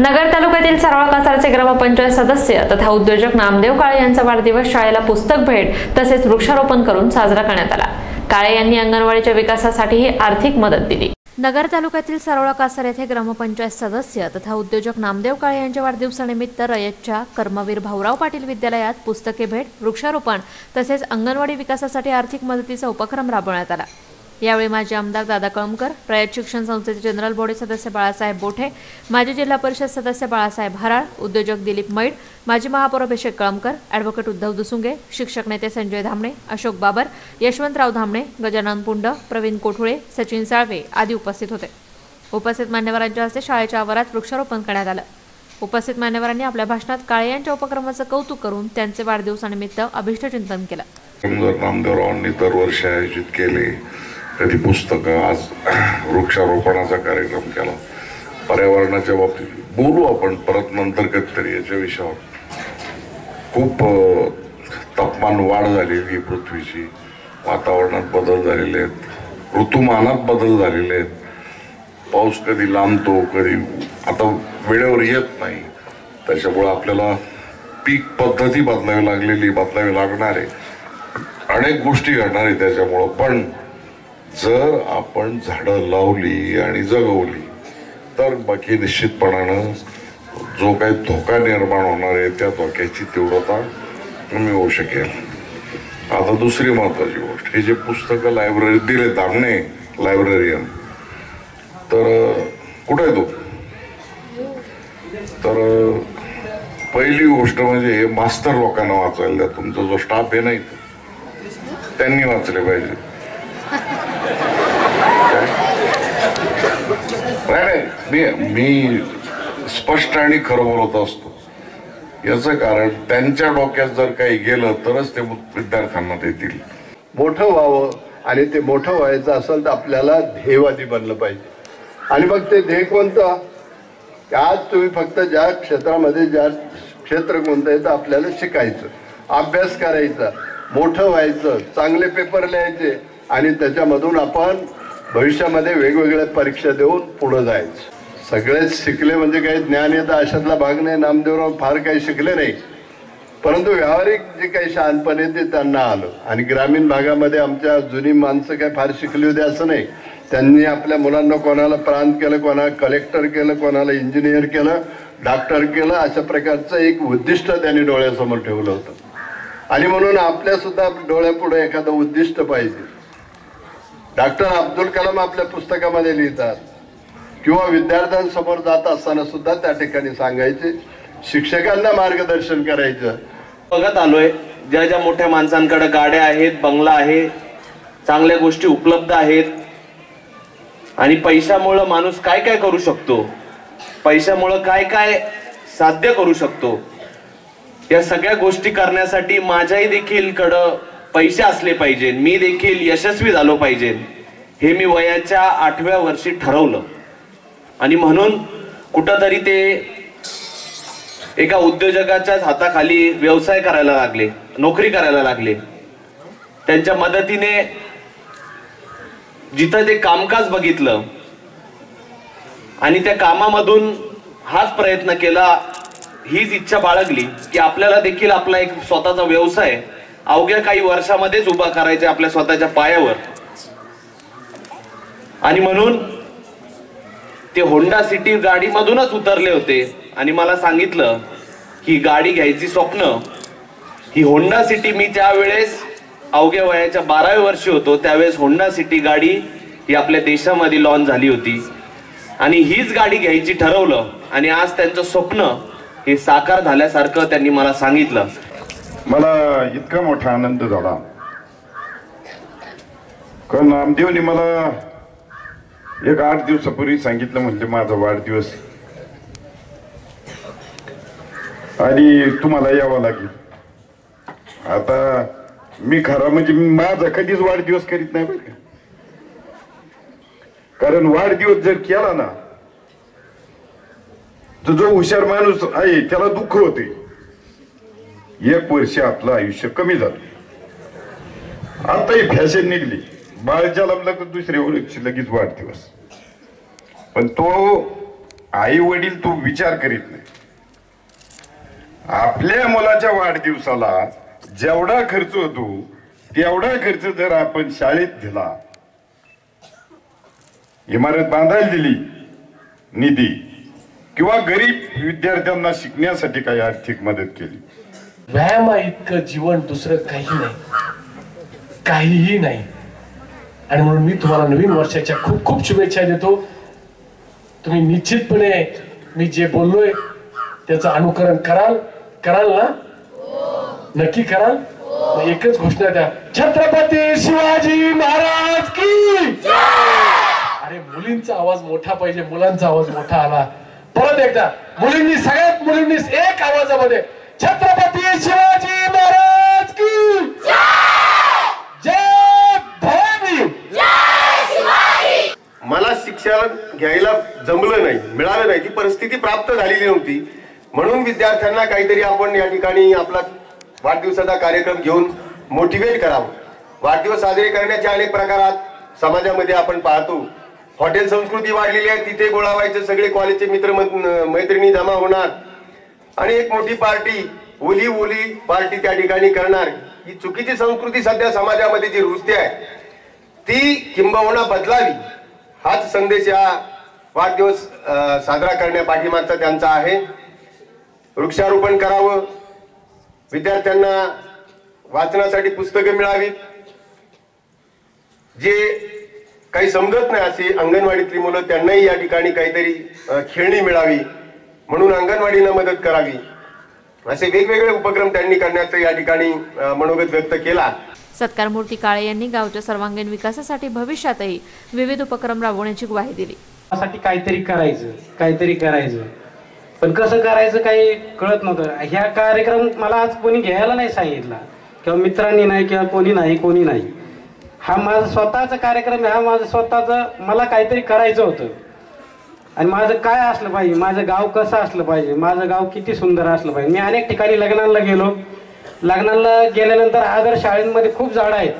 नगर तालुक्यातील सरळ कासारचे ग्रामपंचायत सदस्य तथा उद्योजक नामदेव काळे यांचा वाढदिवस शाळेला पुस्तक भेट तसेच वृक्षारोपण करून साजरा करण्यात आला. काळे यांनी अंगणवाडीच्या विकासासाठीही आर्थिक मदत दिली. नगर तालुक्यातील सरोळा कासार येथे ग्रामपंचायत सदस्य तथा उद्योजक नामदेव काळे यांच्या वाढदिवसानिमित्त रयतच्या कर्मवीर भाऊराव पाटील विद्यालयात पुस्तके भेट वृक्षारोपण तसेच अंगणवाडी विकासासाठी आर्थिक मदतीचा उपक्रम राबवण्यात आला. यावेळी माजी आमदार दादा कळमकर रयत शिक्षण संस्थेचे जनरल बॉडी सदस्य बाळासाहेब बोठे माजी जिल्हा परिषद सदस्य बाळासाहेब हराळ उद्योजक दिलीप मैड माजी महापौर अभिषेक कळमकर ॲडव्होकेट उद्धव दुसुंगे शिक्षक नेते संजय धामणे अशोक बाबर यशवंतराव धामणे गजानन पुंड प्रवीण कोठुळे सचिन साळवे आदी उपस्थित होते. उपस्थित मान्यवरांच्या हस्ते शाळेच्या आवारात वृक्षारोपण करण्यात आलं. उपस्थित मान्यवरांनी आपल्या भाषणात काळे यांच्या उपक्रमाचं कौतुक करून त्यांचे वाढदिवसानिमित्त अभिष्टचिंतन केलं. दरवर्षी आयोजित केले. कधी पुस्तकं आज वृक्षारोपणाचा कार्यक्रम केला. पर्यावरणाच्या बाबतीत बोलू आपण परत नंतर कधीतरी याच्या विषयावर. खूप तापमान वाढ झालेली आहे पृथ्वीची. वातावरणात बदल झालेले आहेत. ऋतुमानात बदल झालेले आहेत. पाऊस कधी लांबतो कधी आता वेळेवर येत नाही. त्याच्यामुळे आपल्याला पीक पद्धती बदलावी लागलेली बदलावी लागणार. आहे अनेक गोष्टी घडणार आहे त्याच्यामुळं. पण जर आपण झाडं लावली आणि जगवली तर बाकी निश्चितपणानं जो काही धोका निर्माण होणार आहे त्या धोक्याची तीव्रता कमी होऊ शकेल. आता दुसरी महत्त्वाची गोष्ट हे जे पुस्तकं लायब्ररीत दिले दामणे लायब्ररियन तर कुठं आहे तो? तर पहिली गोष्ट म्हणजे हे मास्तर लोकांना वाचायला द्या. तुमचा जो स्टाफ आहे नाही त्यांनी वाचले पाहिजे. नाही मी मी स्पष्ट आणि खरं बोलत असतो. याचं कारण त्यांच्या डोक्यात जर काही गेलं तरच ते विद्यार्थ्यांना देतील. मोठं व्हावं आणि ते मोठं व्हायचं असेल तर आपल्याला ध्येयवादी बनलं पाहिजे. आणि मग ते ध्येय कोणतं? आज तुम्ही फक्त ज्या क्षेत्रामध्ये ज्या क्षेत्र कोणतं आहे तर आपल्याला शिकायचं अभ्यास करायचा मोठं व्हायचं चांगले पेपर लिहायचे आणि त्याच्यामधून आपण भविष्यामध्ये वेगवेगळ्या परीक्षा देऊन पुढं जायचं. सगळेच शिकले म्हणजे काही ज्ञान येतं अशातला भाग नाही. नामदेवराव फार काही शिकले नाही. परंतु व्यावहारिक जे काही शहाणपण आहे ते त्यांना आलं. आणि ग्रामीण भागामध्ये आमच्या जुनी माणसं काही फार शिकली होती असं नाही. त्यांनी आपल्या मुलांना कोणाला प्रांत केलं कोणाला कलेक्टर केलं कोणाला इंजिनियर केलं डॉक्टर केलं अशा प्रकारचं एक उद्दिष्ट त्यांनी डोळ्यासमोर ठेवलं होतं. आणि म्हणून आपल्यासुद्धा डोळ्यापुढे एखादं उद्दिष्ट पाहिजे. डॉक्टर अब्दुल कलाम आपल्या पुस्तकामध्ये लिहितात किंवा विद्यार्थ्यांसमोर जात असताना सुद्धा त्या ठिकाणी सांगायचे. शिक्षकांना मार्गदर्शन करायचं. बघत आलोय ज्या ज्या मोठ्या माणसांकडे गाड्या आहेत बंगला आहे चांगल्या गोष्टी उपलब्ध आहेत आणि पैशामुळं माणूस काय काय करू शकतो? पैशामुळं काय काय साध्य करू शकतो? या सगळ्या गोष्टी करण्यासाठी माझ्याही देखील कडं पैसे असले पाहिजे. मी देखील यशस्वी झालो पाहिजे. हे मी वयाच्या आठव्या वर्षी ठरवलं. आणि म्हणून कुठंतरी ते एका उद्योजकाच्याच हाताखाली व्यवसाय करायला लागले नोकरी करायला लागले. त्यांच्या मदतीने जिथं ते कामकाज बघितलं आणि त्या कामामधून हाच प्रयत्न केला हीच इच्छा बाळगली की आपल्याला देखील आपला एक स्वतःचा व्यवसाय अवघ्या काही वर्षामध्येच उभा करायचे आपल्या स्वतःच्या पायावर. आणि म्हणून ते होंडा सिटी गाडीमधूनच उतरले होते. आणि मला सांगितलं ही गाडी घ्यायची स्वप्न. ही होंडा सिटी मी त्यावेळेस अवघ्या वयाच्या बाराव्या वर्षी होतो त्यावेळेस होंडा सिटी गाडी ही आपल्या देशामध्ये लॉन्च झाली होती. आणि हीच गाडी घ्यायची ठरवलं. आणि आज त्यांचं स्वप्न हे साकार झाल्यासारखं त्यांनी मला सांगितलं. मला इतका मोठा आनंद झाला. कारण नामदेवने मला एक आठ दिवसापूर्वी सांगितलं म्हणजे माझा वाढदिवस. आणि तुम्हाला यावं लागेल. आता मी खरा म्हणजे माझा कधीच वाढदिवस करीत नाही बरं का. कारण वाढदिवस जर केला ना तर जो हुशार माणूस आहे त्याला दुःख होते एक वर्ष आपलं आयुष्य कमी झालं. आता ही फॅशन निघली. बाळच्या जन्मला तर दुसऱ्या वर्षी लगेच वाढदिवस. पण तो आई वडील तो विचार करीत नाही. आपल्या मुलाच्या वाढदिवसाला जेवढा खर्च होतो तेवढा खर्च जर आपण शाळेत दिला इमारत बांधायला दिली निधी किंवा गरीब विद्यार्थ्यांना शिकण्यासाठी काही आर्थिक मदत केली व्यायामा इतकं जीवन दुसरं काही नाही. काहीही नाही. आणि म्हणून मी तुम्हाला नवीन वर्षाच्या खूप खूप शुभेच्छा देतो. तुम्ही निश्चितपणे मी जे बोललोय त्याचं अनुकरण कराल. कराल ना? नक्की कराल? एकच घोषणा द्या. छत्रपती शिवाजी महाराज की अरे मुलींचा आवाज मोठा पाहिजे. मुलांचा आवाज मोठा आला. परत एकदा मुलींनी सगळ्यात मुलींनी एक आवाजामध्ये छत्रपती शिवाजी महाराज की। जय भवानी। मला शिक्षण घ्यायला जमलं नाही मिळालं नाही. ती परिस्थिती प्राप्त झालेली नव्हती. म्हणून विद्यार्थ्यांना काहीतरी आपण या ठिकाणी आपला वाढदिवसाचा कार्यक्रम घेऊन मोटिवेट करावं. वाढदिवस साजरे करण्याचे अनेक प्रकारात समाजामध्ये आपण पाहतो. हॉटेल संस्कृती वाढलेली आहे तिथे गोळा व्हायचे सगळे कॉलेजचे मित्र मैत्रिणी जमा होणार. आणि एक मोठी पार्टी ओली ओली पार्टी त्या ठिकाणी करणार. ही चुकीची संस्कृती सध्या समाजामध्ये जी रुजते आहे ती किंबहुना बदलावी. हाच संदेश या वाढदिवस साजरा करण्या पाठीमागचा त्यांचा आहे. वृक्षारोपण करावं. विद्यार्थ्यांना वाचनासाठी पुस्तकं मिळावीत. जे काही समजत नाही अशी अंगणवाडीतली मुलं त्यांनाही या ठिकाणी काहीतरी खेळणी मिळावी. म्हणून अंगणवाडीनं मदत करावी. असे वेगवेगळे उपक्रम त्यांनी करण्याचा या ठिकाणी मनोगत व्यक्त केला. सत्कारमूर्ती काळे यांनी गावच्या सर्वांगीण विकासासाठी भविष्यातही विविध उपक्रम राबवण्याची ग्वाही दिली. साठी काहीतरी करायचं काहीतरी करायचं. पण कसं करायचं काही कळत नव्हतं. ह्या कार्यक्रम मला आज कोणी घ्यायला नाही सांगितला. किंवा मित्रांनी नाही किंवा कोणी नाही कोणी नाही. हा माझा स्वतःचा कार्यक्रम आहे हा माझं स्वतःचं मला काहीतरी करायचं होतं. आणि माझं काय असलं पाहिजे? माझं गाव कसं असलं पाहिजे? माझं गाव किती सुंदर असलं पाहिजे? मी अनेक ठिकाणी लग्नाला गेलो. लग्नाला गेल्यानंतर आदर शाळेंमध्ये खूप झाडं आहेत.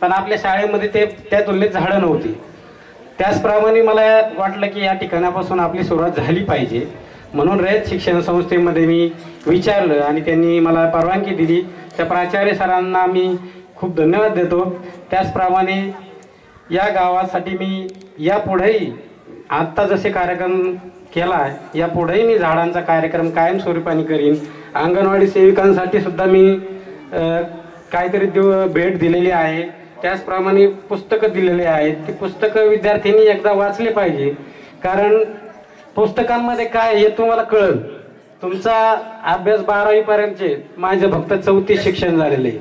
पण आपल्या शाळेमध्ये ते त्या तुलनेत झाडं नव्हती. त्याचप्रमाणे मला वाटलं की या ठिकाणापासून आपली सुरुवात झाली पाहिजे. म्हणून रयत शिक्षण संस्थेमध्ये मी विचारलं आणि त्यांनी मला परवानगी दिली. त्या प्राचार्य सरांना मी खूप धन्यवाद देतो. त्याचप्रमाणे या गावासाठी मी यापुढेही आत्ता जसे कार्यक्रम केला आहे यापुढेही मी झाडांचा कार्यक्रम कायमस्वरूपाने करीन. अंगणवाडी सेविकांसाठी सुद्धा मी काहीतरी देव भेट दिलेली आहे. त्याचप्रमाणे पुस्तकं दिलेली आहेत. ती पुस्तकं विद्यार्थ्यांनी एकदा वाचले पाहिजे. कारण पुस्तकांमध्ये काय हे तुम्हाला कळल. तुमचा अभ्यास बारावीपर्यंतचे माझं फक्त चौतीस शिक्षण झालेलं आहे.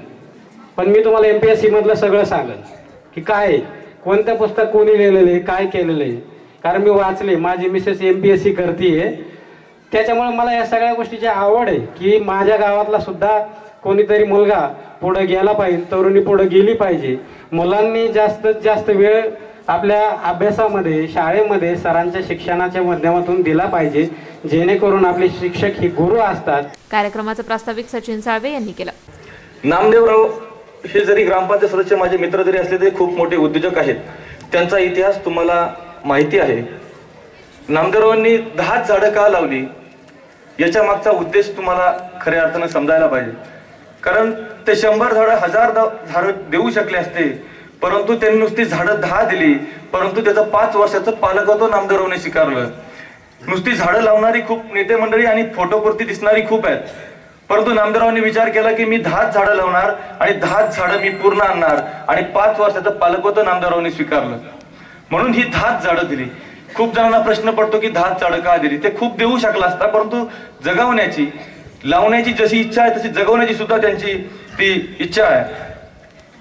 पण मी तुम्हाला एम पी एस सीमधलं सगळं सांगेन की काय आहे, कोणतं पुस्तक कोणी लिहिलेलं आहे? काय केलेलं आहे? कारण मी वाचले माझी Mrs M P S C करते त्याच्यामुळे मला या सगळ्या गोष्टीची आवड आहे की माझ्या गावातला सुद्धा कोणीतरी मुलगा पुढे गेला पाहिजे तरुणी पुढे गेली पाहिजे. मुलांनी जास्तीत जास्त वेळ आपल्या अभ्यासामध्ये शाळेमध्ये सरांच्या शिक्षणाच्या माध्यमातून दिला पाहिजे जेणेकरून आपले शिक्षक हे गुरु असतात. कार्यक्रमाचं प्रास्ताविक सचिन साळवे यांनी केलं. नामदेवराव हे जरी ग्रामपंचायत सदस्य माझे मित्र जरी असले तरी खूप मोठे उद्योजक आहेत. त्यांचा इतिहास तुम्हाला माहिती आहे. नामदेवरावांनी दहा झाडं का लावली? याच्या मागचा उद्देश तुम्हाला खऱ्या अर्थानं समजायला पाहिजे. कारण ते शंभर झाडं हजार झाडं देऊ शकले असते. परंतु त्यांनी नुसती झाडं दहा दिली. परंतु त्याचं पाच वर्षाचं पालकत्व नामदेवरावने स्वीकारलं. नुसती झाडं लावणारी खूप नेते मंडळी आणि फोटोपुरती दिसणारी खूप आहेत. परंतु नामदेवरावांनी विचार केला की मी दहाच झाडं लावणार आणि दहाच झाडं मी पूर्ण आणणार. आणि पाच वर्षाचं पालकत्व नामदेवरावांनी स्वीकारलं. म्हणून ही धात झाडं दिली. खूप जणांना प्रश्न पडतो की धात झाडं का दिली? ते खूप देऊ शकला असता परंतु जगवण्याची लावण्याची जशी इच्छा आहे तशी जगवण्याची सुद्धा त्यांची ती इच्छा आहे.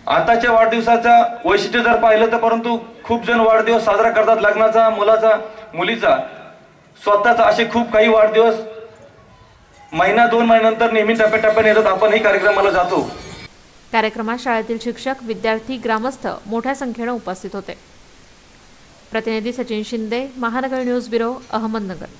आताच्या वाढदिवसाचा वैशिष्ट्य जर पाहिलं तर परंतु खूप जण वाढदिवस साजरा करतात लग्नाचा मुलाचा मुलीचा. स्वतःचा असे खूप काही वाढदिवस महिना दोन महिन्यानंतर नेहमी टप्प्याटप्प्याने येतात. आपणही कार्यक्रमाला जातो. कार्यक्रमात शाळेतील शिक्षक विद्यार्थी ग्रामस्थ मोठ्या संख्येनं उपस्थित होते. प्रतिनिधी सचिन शिंदे महानगर न्यूज ब्युरो अहमदनगर.